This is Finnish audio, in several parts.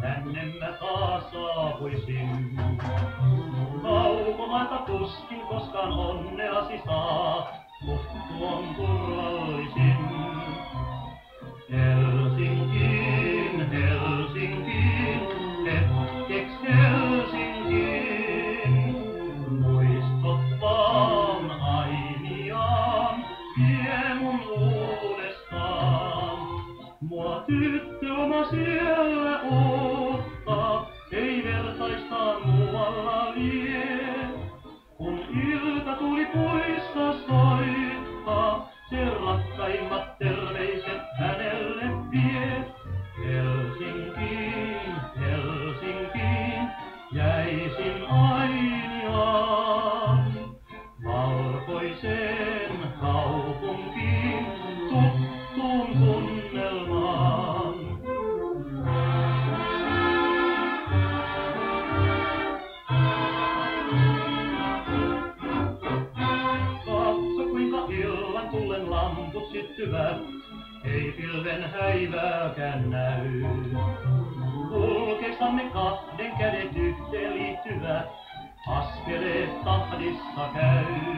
tänne mä taas saapuisin. Kaukomailta tuskin koskaan onneasi saa, kuttu on turvallisin. Helsinkiin, Helsinkiin, hetkeks Helsinkiin. Muistot vaan ainiaan, vie mun uudestaan. Mua tyttö oma siellä. Valkoiseen kaupunkiin, tuttuun tunnelmaan. Katso kuinka illan tullen lamput syttyvät, ei pilven häivääkään näy. Kulkeessamme kahden kädet yhteen liittyvät, askeleet tahdissa käy.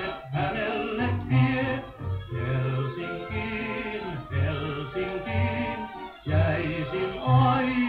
I